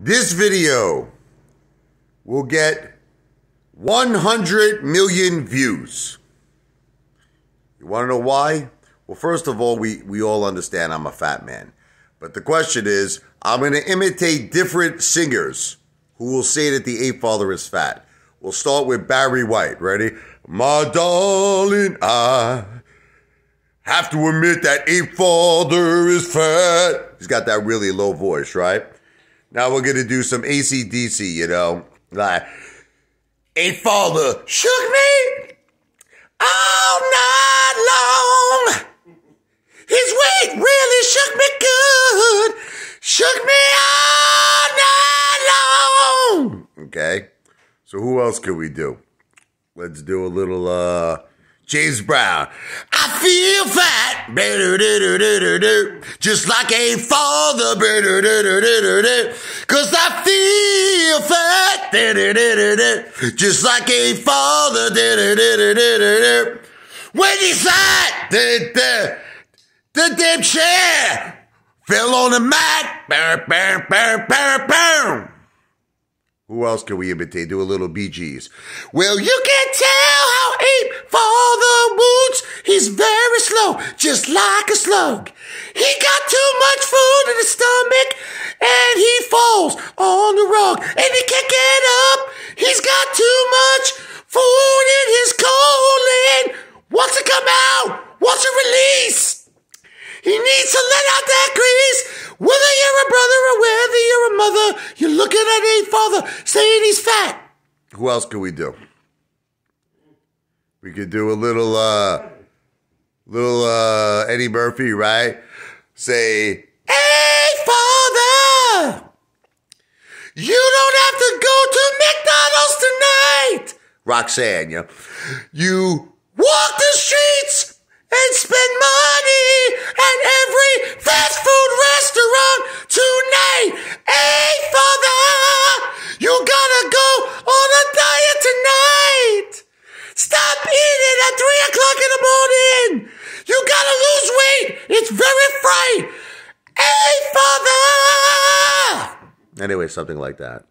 This video will get 100 million views. You want to know why? Well, first of all, we, we all understand I'm a fat man. But the question is, I'm going to imitate different singers who will say that the ape father is fat. We'll start with Barry White. Ready? My darling, I have to admit that ape father is fat. He's got that really low voice, right? Now we're going to do some ACDC, you know. Like, ape father shook me all night long. His weight really shook me good. Shook me all night long. Okay. So who else could we do? Let's do a little uh James Brown. I feel fat, just like a father, cause I feel fat, just like a father. When he's fat, the, the damn chair fell on the mat. Who else can we imitate? Do a little Gees. Well, you can tell how ape father moods. He's very slow, just like a slug. He got too much food in his stomach, and he falls on the rug, and he can't get up. He's got too much food in his colon. Wants to come out, wants to release. He needs to let out that grease. Whether you're a brother or whether you're a mother, you're looking at a father saying he's fat. Who else could we do? We could do a little, uh, little, uh, Eddie Murphy, right? Say, Hey, father! You don't have to go to McDonald's tonight! Roxanne, you, you walk the streets Anyway, something like that.